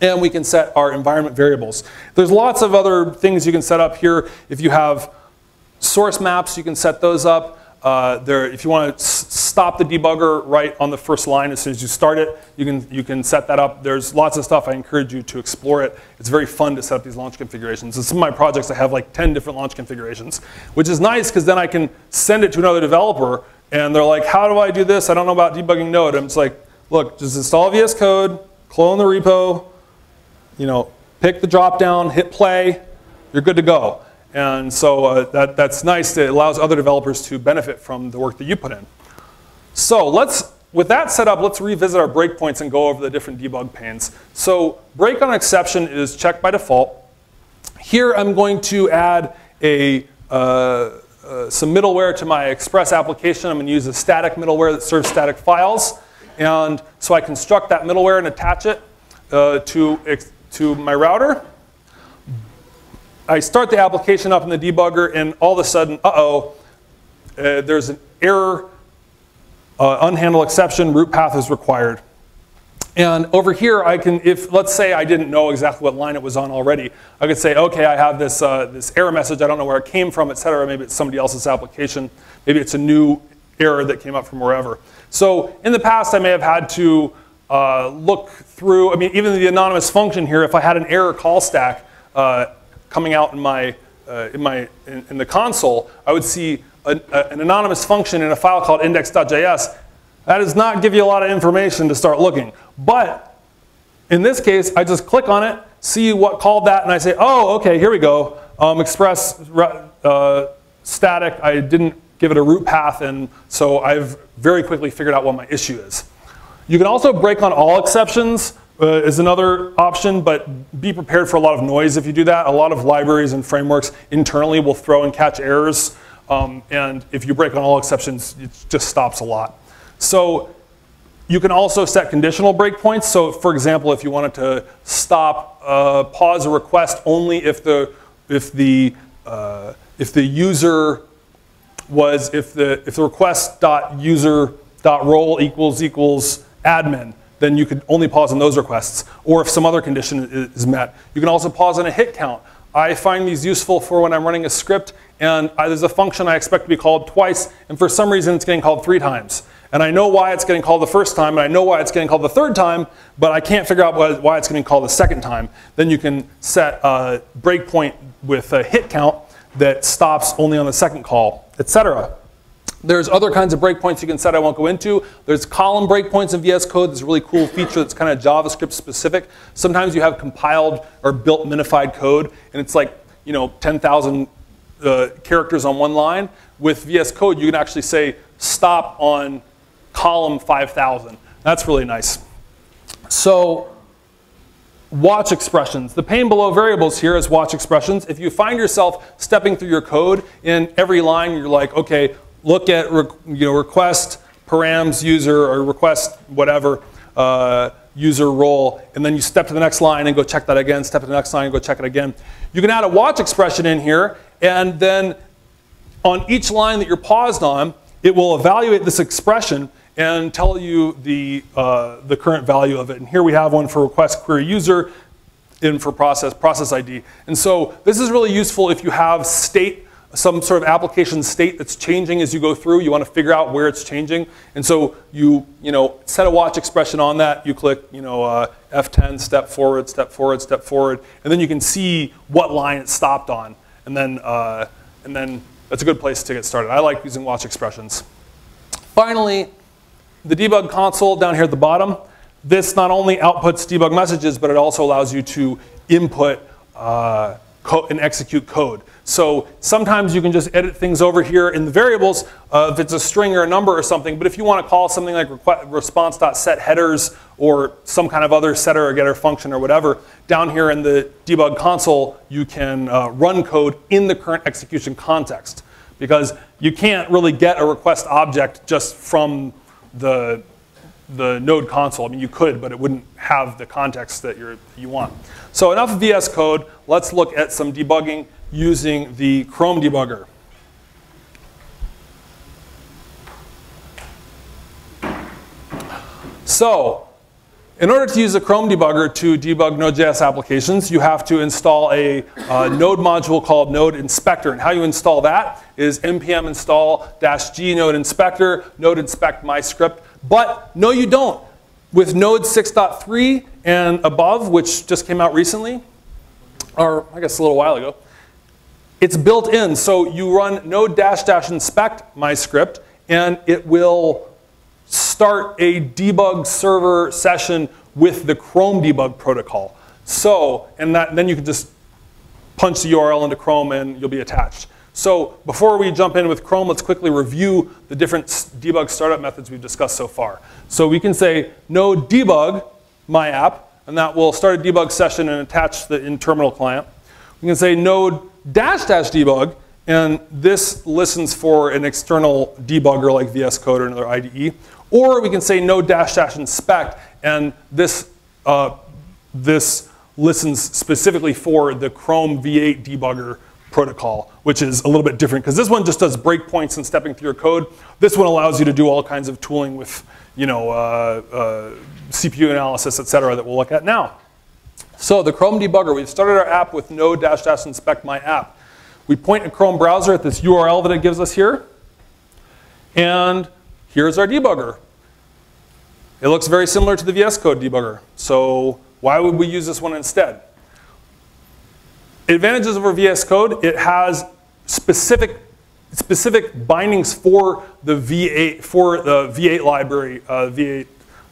And we can set our environment variables. There's lots of other things you can set up here. If you have source maps, you can set those up. Uh, there, if you want to stop the debugger right on the first line as soon as you start it, you can, you can set that up. There's lots of stuff. I encourage you to explore it. It's very fun to set up these launch configurations. In some of my projects, I have like 10 different launch configurations, which is nice because then I can send it to another developer and they're like, how do I do this? I don't know about debugging Node. I'm just like, look, just install VS Code, clone the repo, you know, pick the dropdown, hit play, you're good to go. And so uh, that, that's nice. It allows other developers to benefit from the work that you put in. So let's, with that set up, let's revisit our breakpoints and go over the different debug panes. So break on exception is checked by default. Here I'm going to add a, uh, uh, some middleware to my Express application. I'm going to use a static middleware that serves static files. And so I construct that middleware and attach it uh, to, to my router. I start the application up in the debugger, and all of a sudden, uh-oh, uh, there's an error, uh, unhandle exception, root path is required. And over here, I can, if let's say I didn't know exactly what line it was on already, I could say, okay, I have this, uh, this error message, I don't know where it came from, et cetera. Maybe it's somebody else's application. Maybe it's a new error that came up from wherever. So in the past, I may have had to uh, look through, I mean, even the anonymous function here, if I had an error call stack, uh, coming out in my, uh, in, my in, in, the console, I would see an anonymous function in a file called index.js. That does not give you a lot of information to start looking. But in this case, I just click on it, see what called that, and I say, oh, okay, here we go. Um, express uh, static, I didn't give it a root path, and so I've very quickly figured out what my issue is. You can also break on all exceptions uh, is another option, but be prepared for a lot of noise if you do that. A lot of libraries and frameworks internally will throw and catch errors. Um, and if you break on all exceptions, it just stops a lot. So you can also set conditional breakpoints. So for example, if you wanted to stop, uh, pause a request only if the, if the, uh, if the user was, if the, if the request dot user dot role equals equals admin, then you could only pause on those requests. Or if some other condition is met, you can also pause on a hit count. I find these useful for when I'm running a script and I, there's a function I expect to be called twice, and for some reason it's getting called three times. And I know why it's getting called the first time, and I know why it's getting called the third time, but I can't figure out why, why it's getting called the second time. Then you can set a breakpoint with a hit count that stops only on the second call, etc. There's other kinds of breakpoints you can set I won't go into. There's column breakpoints in VS Code. There's a really cool feature that's kind of JavaScript specific. Sometimes you have compiled or built minified code, and it's like, you know, 10,000 uh, characters on one line. With VS Code, you can actually say stop on column 5,000. That's really nice. So watch expressions. The pane below variables here is watch expressions. If you find yourself stepping through your code in every line, you're like, okay, look at you know, request params user or request whatever uh, user role, and then you step to the next line and go check that again, step to the next line and go check it again. You can add a watch expression in here, and then on each line that you're paused on, it will evaluate this expression and tell you the, uh, the current value of it. And here we have one for request query user in for process, process ID. And so this is really useful if you have state, some sort of application state that's changing as you go through. You want to figure out where it's changing. And so you, you know, set a watch expression on that. You click, you know, uh, F10, step forward, step forward, step forward. And then you can see what line it stopped on. And then, uh, and then that's a good place to get started. I like using watch expressions. Finally, the debug console down here at the bottom, this not only outputs debug messages, but it also allows you to input uh, and execute code. So sometimes you can just edit things over here in the variables uh, if it's a string or a number or something, but if you want to call something like response.set headers or some kind of other setter or getter function or whatever, down here in the debug console, you can uh, run code in the current execution context because you can't really get a request object just from the, the node console. I mean, you could, but it wouldn't have the context that you're, you want. So enough VS Code. Let's look at some debugging using the Chrome debugger. So, in order to use the Chrome debugger to debug Node.js applications, you have to install a uh, node module called Node Inspector. And how you install that is npm install -g node inspector, node inspect my script. But no, you don't. With Node 6.3 and above, which just came out recently, or I guess a little while ago, it's built in. So you run node dash dash inspect my script, and it will start a debug server session with the Chrome debug protocol. So, and that, then you can just punch the URL into Chrome and you'll be attached. So before we jump in with Chrome, let's quickly review the different debug startup methods we've discussed so far. So we can say node debug my app, and that will start a debug session and attach the in terminal client. We can say node dash dash debug, and this listens for an external debugger like VS Code or another IDE. Or we can say no dash dash inspect, and this, uh, this listens specifically for the Chrome V8 debugger protocol, which is a little bit different because this one just does breakpoints and stepping through your code. This one allows you to do all kinds of tooling with you know, uh, uh, CPU analysis, et cetera, that we'll look at now. So the Chrome debugger, we've started our app with node dash dash inspect my app. We point a Chrome browser at this URL that it gives us here. And here's our debugger. It looks very similar to the VS Code debugger. So why would we use this one instead? Advantages over VS Code, it has specific specific bindings for the V8 for the V8 library, uh, V8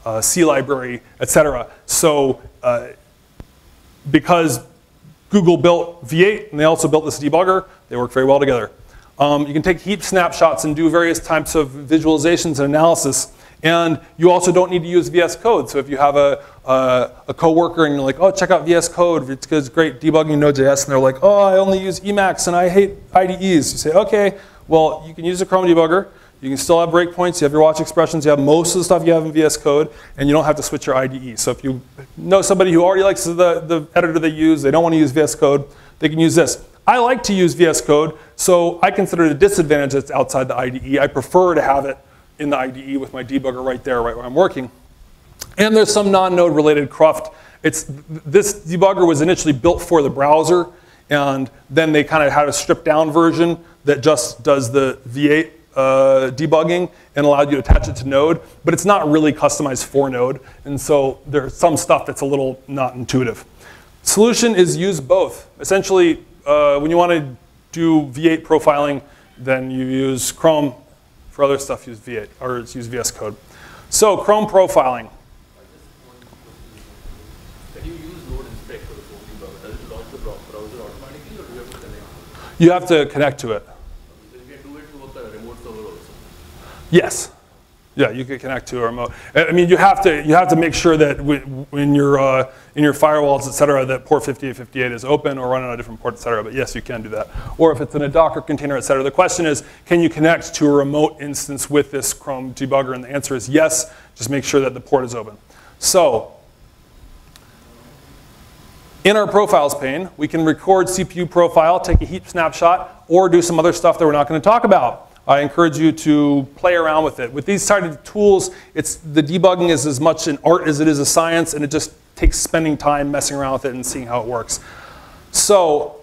uh, C library, etc. So uh, because Google built V8 and they also built this debugger, they work very well together. Um, you can take heap snapshots and do various types of visualizations and analysis. And you also don't need to use VS Code. So if you have a, a, a coworker and you're like, oh, check out VS Code, it's, great debugging Node.js, and they're like, oh, I only use Emacs and I hate IDEs. You say, okay, well, you can use the Chrome debugger. You can still have breakpoints. You have your watch expressions. You have most of the stuff you have in VS Code, and you don't have to switch your IDE. So if you know somebody who already likes the, the editor they use, they don't want to use VS Code, they can use this. I like to use VS Code, so I consider it a disadvantage that it's outside the IDE. I prefer to have it in the IDE with my debugger right there, right where I'm working. And there's some non-node related cruft. It's, this debugger was initially built for the browser, and then they kind of had a stripped down version that just does the V8 uh, debugging and allowed you to attach it to Node, but it's not really customized for Node, and so there's some stuff that's a little not intuitive. Solution is use both. Essentially, uh, when you want to do V8 profiling, then you use Chrome. For other stuff, use V8 or use VS Code. So Chrome profiling. You have to connect to the Yes. Yeah, you could connect to a remote. I mean, you have to you have to make sure that in your uh, in your firewalls, et cetera, that port 5858 is open or running on a different port, et cetera. But yes, you can do that. Or if it's in a Docker container, et cetera. The question is, can you connect to a remote instance with this Chrome debugger? And the answer is yes. Just make sure that the port is open. So in our profiles pane, we can record CPU profile, take a heap snapshot, or do some other stuff that we're not going to talk about. I encourage you to play around with it. With these side of tools, it's, the debugging is as much an art as it is a science, and it just takes spending time messing around with it and seeing how it works. So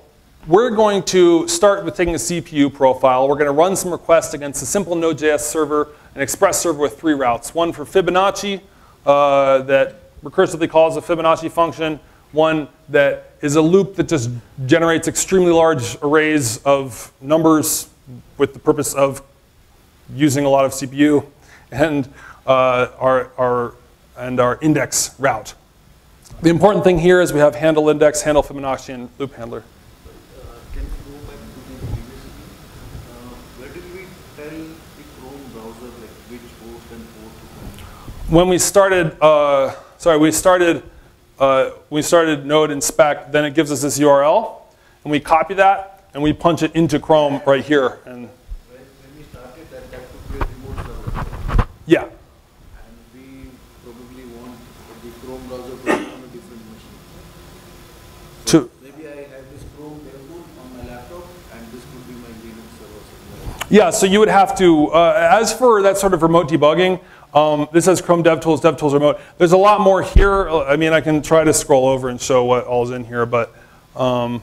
we're going to start with taking a CPU profile. We're going to run some requests against a simple Node.js server, an express server with three routes. One for Fibonacci uh, that recursively calls a Fibonacci function, one that is a loop that just generates extremely large arrays of numbers with the purpose of using a lot of CPU, and uh, our, our, and our index route. The important thing here is we have handle index, handle Fibonacci, and loop handler. When we started, uh, sorry, we started, uh, we started node inspect, then it gives us this URL, and we copy that, and we punch it into Chrome right here. And started that, that yeah, And we probably want the Chrome browser to on a different machine. to, Maybe I have this Chrome demo on my laptop and this could be my Linux server. Yeah, so you would have to, uh, as for that sort of remote debugging, um, this says Chrome DevTools, DevTools Remote. There's a lot more here. I mean, I can try to scroll over and show what all's in here, but um,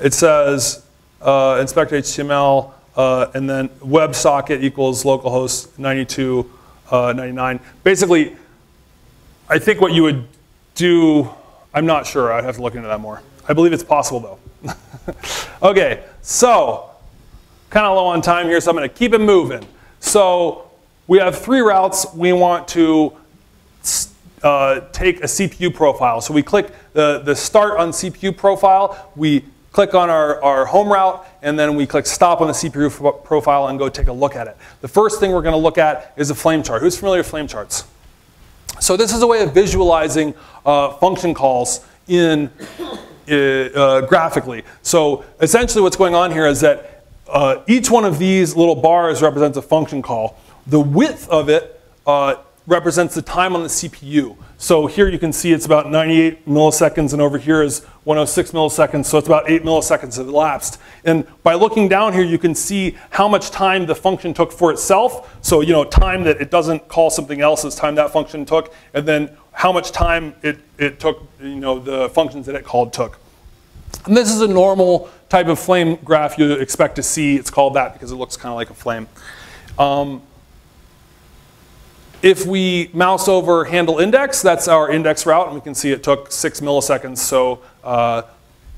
it says uh, inspect HTML, uh, and then WebSocket equals localhost 9299. uh, Basically, I think what you would do, I'm not sure. I'd have to look into that more. I believe it's possible, though. okay, so kind of low on time here, so I'm going to keep it moving. So we have three routes we want to uh, take a CPU profile. So we click the, the start on CPU profile, we click on our, our home route, and then we click stop on the CPU profile and go take a look at it. The first thing we're going to look at is a flame chart. Who's familiar with flame charts? So this is a way of visualizing uh, function calls in uh, uh, graphically. So essentially what's going on here is that uh, each one of these little bars represents a function call. The width of it uh, represents the time on the CPU. So here you can see it's about 98 milliseconds and over here is 106 milliseconds, so it's about 8 milliseconds elapsed. And by looking down here you can see how much time the function took for itself. So you know, time that it doesn't call something else is time that function took, and then how much time it, it took, you know, the functions that it called took. And this is a normal type of flame graph you expect to see. It's called that because it looks kind of like a flame. Um, if we mouse over handle index, that's our index route, and we can see it took six milliseconds. So uh,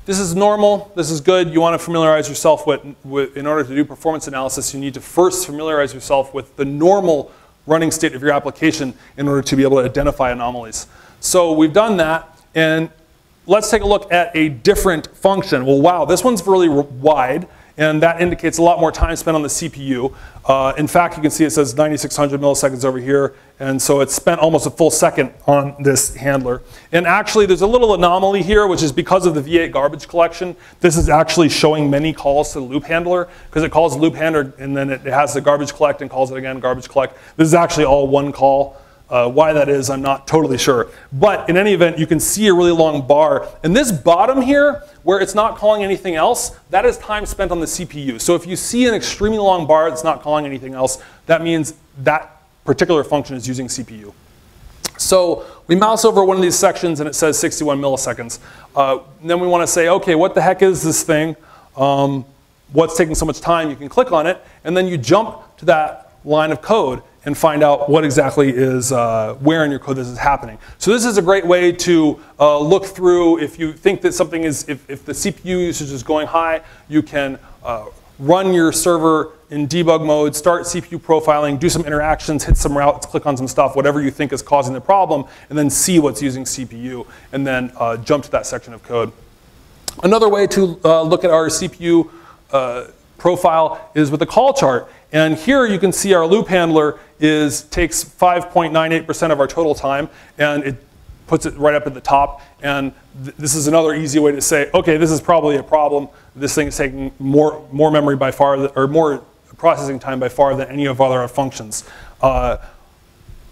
this is normal, this is good. You want to familiarize yourself with, with, in order to do performance analysis, you need to first familiarize yourself with the normal running state of your application in order to be able to identify anomalies. So we've done that, and let's take a look at a different function. Well, wow, this one's really wide, and that indicates a lot more time spent on the CPU. Uh, in fact, you can see it says 9600 milliseconds over here, and so it's spent almost a full second on this handler. And actually, there's a little anomaly here, which is because of the V8 garbage collection. This is actually showing many calls to the loop handler, because it calls the loop handler, and then it has the garbage collect and calls it again, garbage collect. This is actually all one call. Uh, why that is, I'm not totally sure. But in any event, you can see a really long bar. And this bottom here, where it's not calling anything else, that is time spent on the CPU. So if you see an extremely long bar that's not calling anything else, that means that particular function is using CPU. So we mouse over one of these sections and it says 61 milliseconds. Uh, then we want to say, okay, what the heck is this thing? Um, what's taking so much time? You can click on it, and then you jump to that line of code and find out what exactly is, uh, where in your code this is happening. So this is a great way to uh, look through if you think that something is, if, if the CPU usage is going high, you can uh, run your server in debug mode, start CPU profiling, do some interactions, hit some routes, click on some stuff, whatever you think is causing the problem, and then see what's using CPU, and then uh, jump to that section of code. Another way to uh, look at our CPU uh, profile is with a call chart. And here you can see our loop handler is, takes 5.98% of our total time, and it puts it right up at the top. And th this is another easy way to say, okay, this is probably a problem. This thing is taking more, more memory by far, or more processing time by far than any of our other functions. Uh,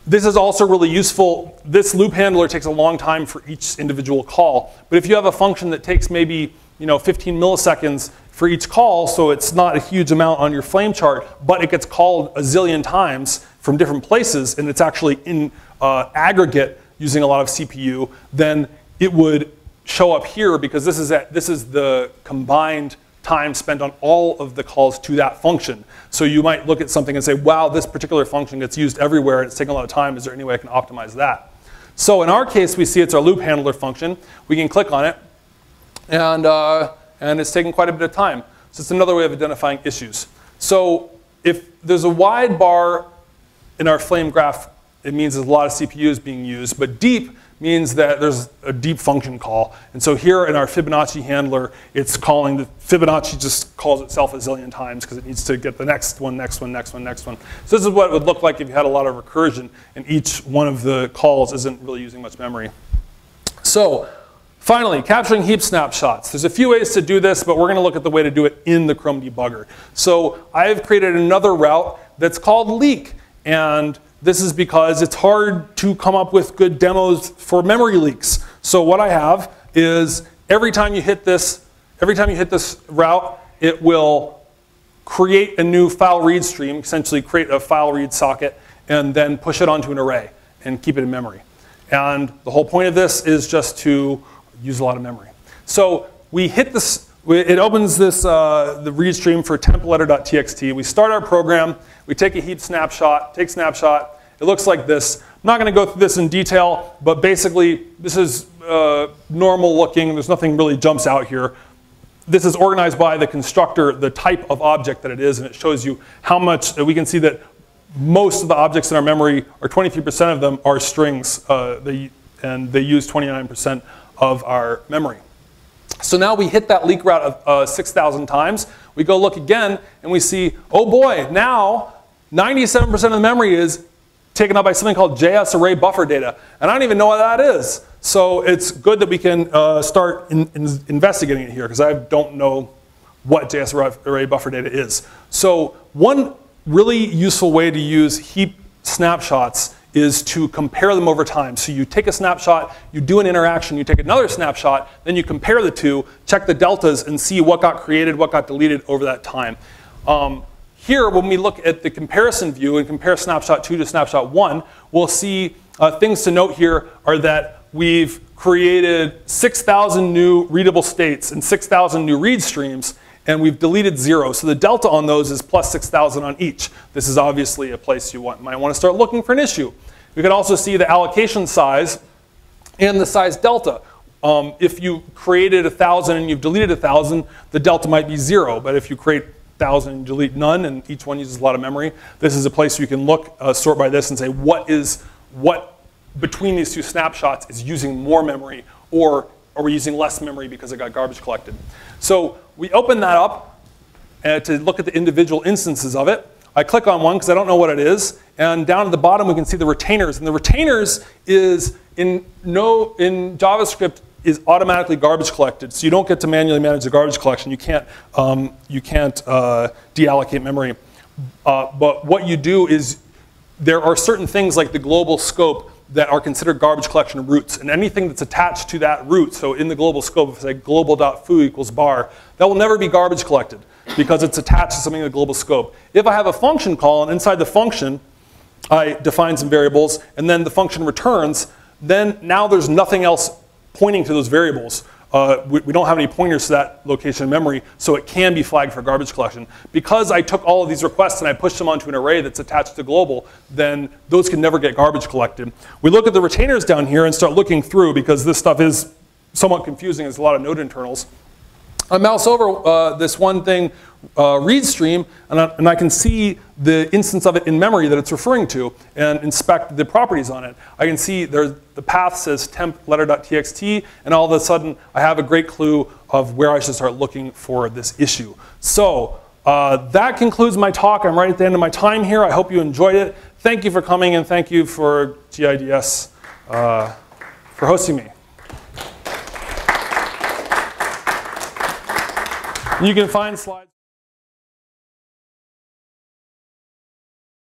this is also really useful. This loop handler takes a long time for each individual call. But if you have a function that takes maybe you know, 15 milliseconds for each call, so it's not a huge amount on your flame chart, but it gets called a zillion times from different places, and it's actually in uh, aggregate using a lot of CPU, then it would show up here because this is, at, this is the combined time spent on all of the calls to that function. So you might look at something and say, wow, this particular function gets used everywhere and it's taking a lot of time. Is there any way I can optimize that? So in our case, we see it's our loop handler function. We can click on it and, uh, and it's taken quite a bit of time. So it's another way of identifying issues. So if there's a wide bar in our flame graph, it means there's a lot of CPUs being used, but deep means that there's a deep function call. And so here in our Fibonacci handler, it's calling the Fibonacci just calls itself a zillion times because it needs to get the next one, next one, next one, next one. So this is what it would look like if you had a lot of recursion and each one of the calls isn't really using much memory. So finally, capturing heap snapshots. There's a few ways to do this, but we're going to look at the way to do it in the Chrome debugger. So I've created another route that's called leak. And this is because it's hard to come up with good demos for memory leaks. So what I have is every time you hit this, every time you hit this route, it will create a new file read stream, essentially create a file read socket, and then push it onto an array and keep it in memory. And the whole point of this is just to use a lot of memory. So we hit this, it opens this, uh, the read stream for temp_letter.txt. We start our program, we take a heap snapshot, take snapshot. It looks like this. I'm not going to go through this in detail, but basically this is uh, normal looking. There's nothing really jumps out here. This is organized by the constructor, the type of object that it is, and it shows you how much, we can see that most of the objects in our memory, or 23% of them, are strings, uh, they, and they use 29% of our memory. So now we hit that leak route of uh, 6,000 times. We go look again, and we see, oh boy, now 97% of the memory is taken up by something called JS array buffer data. And I don't even know what that is. So it's good that we can uh, start in, in investigating it here because I don't know what JS array buffer data is. So one really useful way to use heap snapshots is to compare them over time. So you take a snapshot, you do an interaction, you take another snapshot, then you compare the two, check the deltas, and see what got created, what got deleted over that time. Um, here, when we look at the comparison view and compare snapshot 2 to snapshot 1, we'll see uh, things to note here are that we've created 6,000 new readable states and 6,000 new read streams, and we've deleted zero. So the delta on those is plus 6,000 on each. This is obviously a place you want, might want to start looking for an issue. We can also see the allocation size and the size delta. Um, if you created a 1,000 and you've deleted a 1,000, the delta might be zero. But if you create thousand, and delete none, and each one uses a lot of memory. This is a place you can look, uh, sort by this, and say what is what between these two snapshots is using more memory, or are we using less memory because it got garbage collected? So we open that up uh, to look at the individual instances of it. I click on one because I don't know what it is, and down at the bottom we can see the retainers. And the retainers is in no in JavaScript is automatically garbage collected. So you don't get to manually manage the garbage collection. You can't, um, you can't uh, deallocate memory. Uh, but what you do is there are certain things like the global scope that are considered garbage collection roots. And anything that's attached to that root, so in the global scope, if I say global.foo equals bar, that will never be garbage collected because it's attached to something in the global scope. If I have a function call and inside the function, I define some variables and then the function returns, then now there's nothing else pointing to those variables. Uh, we, we don't have any pointers to that location in memory, so it can be flagged for garbage collection. Because I took all of these requests and I pushed them onto an array that's attached to global, then those can never get garbage collected. We look at the retainers down here and start looking through because this stuff is somewhat confusing. There's a lot of node internals. I mouse over uh, this one thing, uh, read stream, and I, and I can see the instance of it in memory that it's referring to and inspect the properties on it. I can see there's, the path says temp letter.txt, and all of a sudden I have a great clue of where I should start looking for this issue. So uh, that concludes my talk. I'm right at the end of my time here. I hope you enjoyed it. Thank you for coming, and thank you for GIDS uh, for hosting me. You can find slides.